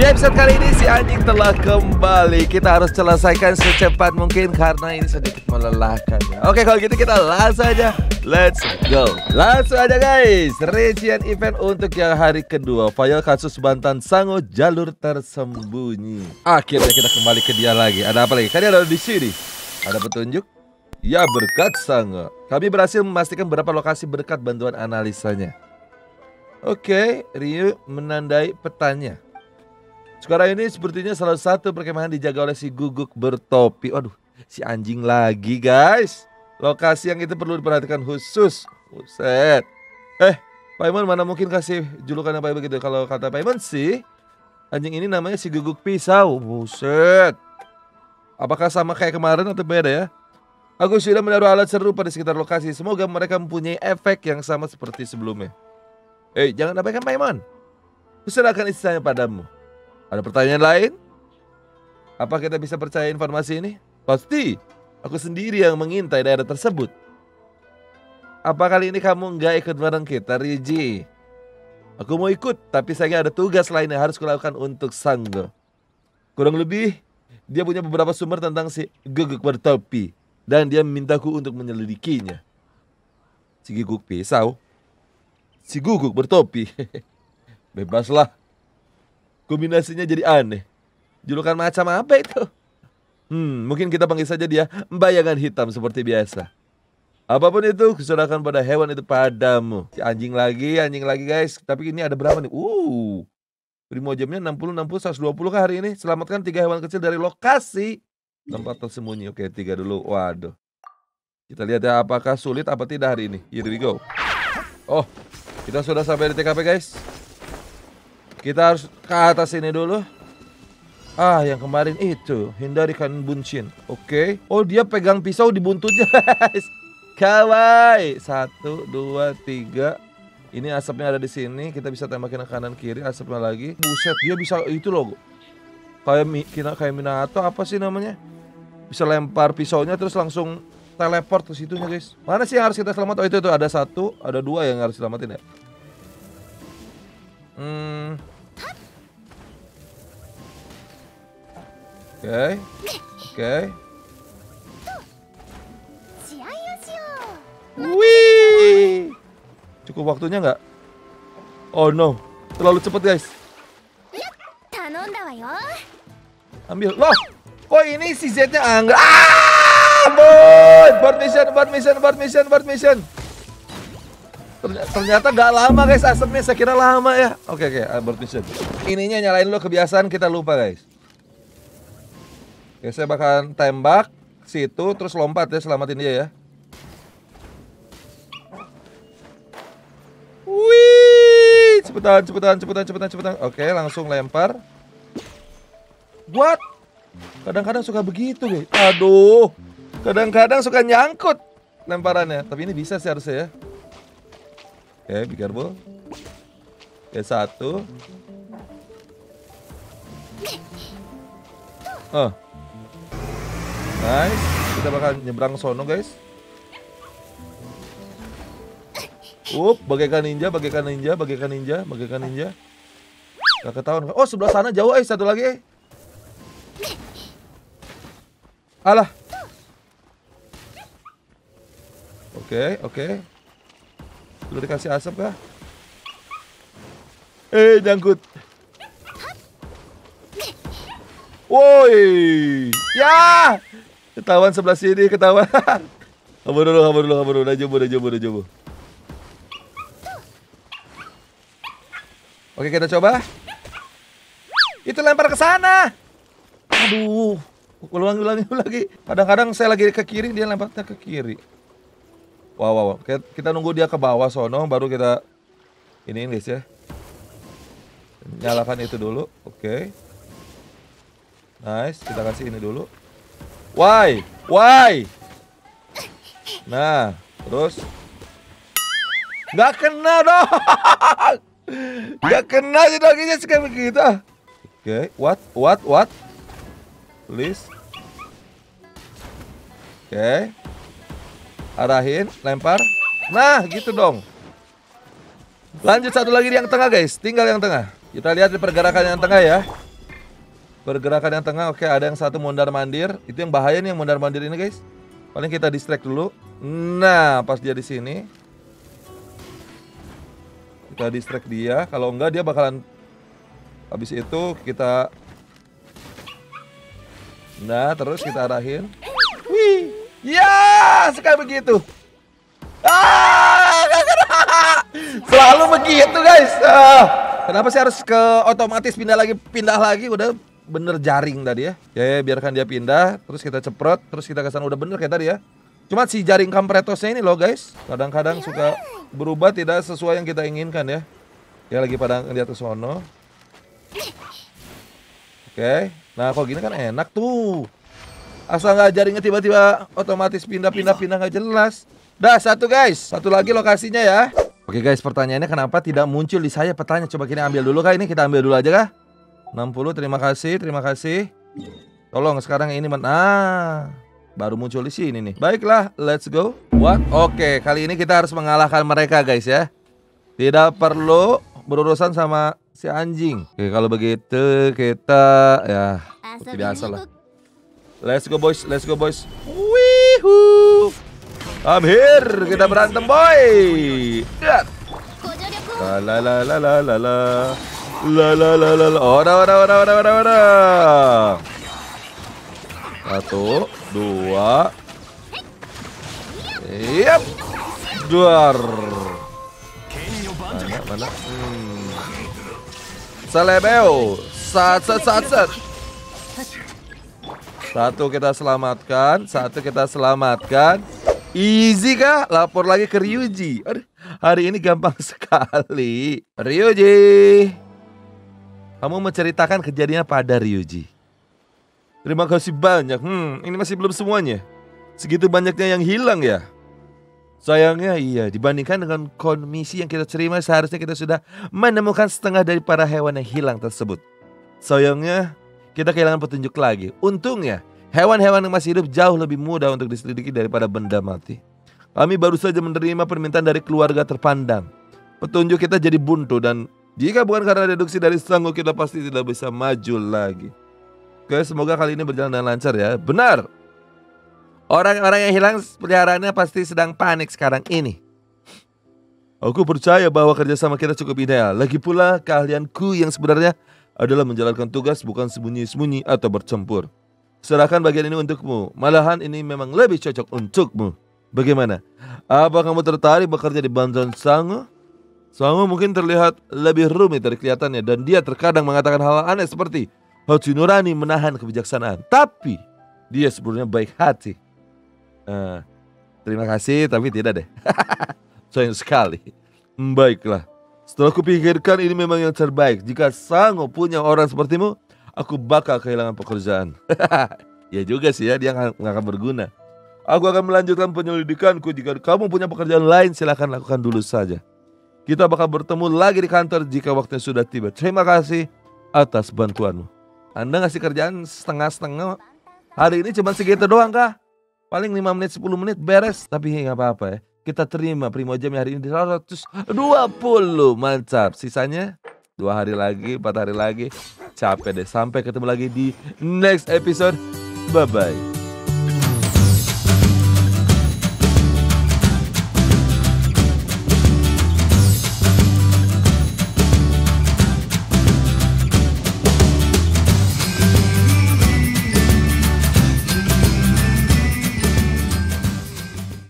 Di episode kali ini si anjing telah kembali. Kita harus selesaikan secepat mungkin karena ini sedikit melelahkan ya. Oke kalau gitu kita langsung aja. Let's go. Langsung aja guys. Rincian event untuk yang hari kedua. File kasus Bantan Sango jalur tersembunyi. Akhirnya kita kembali ke dia lagi. Ada apa lagi? Kan ada di sini. Ada petunjuk? Ya berkat Sango. Kami berhasil memastikan berapa lokasi berkat bantuan analisanya. Oke, Ryu menandai petanya sekarang ini sepertinya salah satu perkemahan dijaga oleh si guguk bertopi. Waduh, si anjing lagi guys. Lokasi yang itu perlu diperhatikan khusus. Buset. Eh, Paimon mana mungkin kasih julukan baik begitu. Kalau kata Paimon sih, anjing ini namanya si guguk pisau. Buset. Apakah sama kayak kemarin atau beda ya? Aku sudah menaruh alat serupa di sekitar lokasi. Semoga mereka mempunyai efek yang sama seperti sebelumnya. Eh, jangan abaikan Paimon. Kuserahkan istilahnya padamu. Ada pertanyaan lain? Apa kita bisa percaya informasi ini? Pasti. Aku sendiri yang mengintai daerah tersebut. Apa kali ini kamu nggak ikut bareng kita, Riji? Aku mau ikut, tapi saya ada tugas lain yang harus kulakukan untuk Sanggo. Kurang lebih, dia punya beberapa sumber tentang si guguk bertopi. Dan dia memintaku untuk menyelidikinya. Si guguk pisau? Si guguk bertopi? Bebaslah. Kombinasinya jadi aneh. Julukan macam apa itu? Hmm, mungkin kita panggil saja dia bayangan hitam seperti biasa. Apa pun itu, kuserahkan pada hewan itu padamu. Anjing lagi, anjing lagi guys. Tapi ini ada berapa nih? Uh, Primo jamnya 60, 60, 120 kah hari ini? Selamatkan tiga hewan kecil dari lokasi. Tempat tersembunyi. Oke, tiga dulu. Waduh. Kita lihat ya apakah sulit apa tidak hari ini. Here we go. Oh, kita sudah sampai di TKP guys. Kita harus ke atas ini dulu. Ah, yang kemarin itu hindari kan buncin. Oke. Okay. Oh, dia pegang pisau di buntutnya. Kawai. Satu, dua, tiga. Ini asapnya ada di sini. Kita bisa tembakin ke kanan kiri. Asapnya lagi. Buset, dia bisa itu loh. Kayak kina kayak Minato apa sih namanya? Bisa lempar pisaunya terus langsung teleport ke situnya, guys. Mana sih yang harus kita selamat? Oh, itu tuh ada satu, ada dua yang harus selamatin ya. Hmm. Okay. Oke. Okay. Wih. Cukup waktunya nggak? Oh no, terlalu cepet guys. Ambil. Loh, kok ini si Z-nya anggar? Ah, boy, board mission, board mission, board mission, board mission. Ternyata nggak lama guys asapnya, saya kira lama ya. Oke okay, oke, okay, board mission. Ininya nyalain lo kebiasaan kita lupa guys. Oke, saya bakalan tembak situ terus lompat ya selamatin dia ya. Wih, cepetan, cepetan, cepetan, cepetan, cepetan. Oke, langsung lempar. What? Kadang-kadang suka begitu, guys. Aduh. Kadang-kadang suka nyangkut lemparannya. Tapi ini bisa sih harusnya ya. Oke, be careful. Oke, satu. Oh. Nice. Kita bakal nyebrang sono, guys. Up, bagaikan ninja, bagaikan ninja, bagaikan ninja, bagaikan ninja. Gak ketahuan. Oh, sebelah sana jauh eh satu lagi eh. Alah. Oke, okay, oke. Okay. Dikasih asap kah? Eh, nyangkut. Woi. Ya. Ketahuan sebelah sini, ketahuan. kabur dulu, kabur dulu, kabur dulu. Udah jumbo, udah jumbo, udah jumbo. Oke, kita coba. Itu lempar ke sana. Aduh. Ulangi, ulangi, ulangi. Kadang-kadang saya lagi ke kiri, dia lemparnya ke kiri. Wow, wow, wow. Kita nunggu dia ke bawah sono, baru kita ini guys ya. Nyalakan itu dulu. Oke. Nice, kita kasih ini dulu. Why? Why? Nah, terus Gak kena dong. Gak kena sih doginya kayak begitu. Oke, okay. what? What? What? Please. Oke. Okay. Arahin, lempar. Nah, gitu dong. Lanjut satu lagi di yang tengah, guys. Tinggal yang tengah. Kita lihat di pergerakan yang tengah ya. Pergerakan yang tengah, oke ada yang satu mondar mandir. Itu yang bahaya nih yang mondar mandir ini guys. Paling kita distract dulu. Nah, pas dia di sini, kita distract dia. Kalau enggak dia bakalan habis itu kita Nah, terus kita arahin. Wih. Ya, sekali begitu. Ah, Selalu begitu, guys. Ah, kenapa sih harus ke otomatis pindah lagi, pindah lagi udah bener jaring tadi ya. Ya, ya biarkan dia pindah, terus kita ceprot, terus kita ke sana udah bener kayak tadi ya. Cuma si jaring kampretosnya ini loh guys, kadang-kadang suka berubah tidak sesuai yang kita inginkan ya. Ya lagi pada ngeliat ke sono. Oke, nah kok gini kan enak tuh. Asal nggak jaringnya tiba-tiba otomatis pindah-pindah-pindah nggak jelas. Dah satu guys, satu lagi lokasinya ya. Oke guys, pertanyaannya kenapa tidak muncul di saya petanya? Coba kita ambil dulu kah ini? Kita ambil dulu aja kah? 60 terima kasih terima kasih. Tolong sekarang ini mana ah, baru muncul di sini nih. Baiklah let's go. What? Oke kali ini kita harus mengalahkan mereka guys ya. Tidak perlu berurusan sama si anjing. Oke kalau begitu kita ya seperti biasa lah. Let's go boys let's go boys. Wihoo I'm here kita berantem boy. Lihat. La la la la la la La la la la la. Ora ora ora ora ora ora. Satu, dua. Yap. Duar. Mana mana? Hmm. Selebeo. Sat sat sat sat. Satu kita selamatkan, satu kita selamatkan. Easy kah? Lapor lagi ke Ryuji. Aduh, hari ini gampang sekali. Ryuji. Kamu menceritakan kejadian pada Ryuji. Terima kasih banyak. Hmm, ini masih belum semuanya. Segitu banyaknya yang hilang ya. Sayangnya iya, dibandingkan dengan komisi yang kita terima seharusnya kita sudah menemukan setengah dari para hewan yang hilang tersebut. Sayangnya kita kehilangan petunjuk lagi. Untungnya hewan-hewan yang masih hidup jauh lebih mudah untuk diselidiki daripada benda mati. Kami baru saja menerima permintaan dari keluarga terpandang. Petunjuk kita jadi buntu dan jika bukan karena deduksi dari sanggup kita pasti tidak bisa maju lagi. Oke, semoga kali ini berjalan dengan lancar ya. Benar. Orang-orang yang hilang peliharaannya pasti sedang panik sekarang ini. Aku percaya bahwa kerjasama kita cukup ideal. Lagi pula keahlianku yang sebenarnya adalah menjalankan tugas bukan sembunyi-sembunyi atau bercampur. Serahkan bagian ini untukmu. Malahan ini memang lebih cocok untukmu. Bagaimana? Apa kamu tertarik bekerja di Bantuan Sango? Sango mungkin terlihat lebih rumit dari kelihatannya dan dia terkadang mengatakan hal, -hal aneh seperti hati nurani menahan kebijaksanaan. Tapi dia sebenarnya baik hati. Uh, terima kasih tapi tidak deh. Sayang sekali. Baiklah. Setelah kupikirkan ini memang yang terbaik. Jika Sango punya orang sepertimu, aku bakal kehilangan pekerjaan. ya juga sih ya, dia nggak akan berguna. Aku akan melanjutkan penyelidikanku. Jika kamu punya pekerjaan lain, silahkan lakukan dulu saja. Kita bakal bertemu lagi di kantor jika waktunya sudah tiba. Terima kasih atas bantuanmu. Anda ngasih kerjaan setengah-setengah. Hari ini cuma segitu doang kah? Paling 5 menit 10 menit beres. Tapi nggak apa-apa ya. Kita terima Primo Jam hari ini di 120. Mantap. Sisanya dua hari lagi, empat hari lagi. Capek deh. Sampai ketemu lagi di next episode. Bye-bye.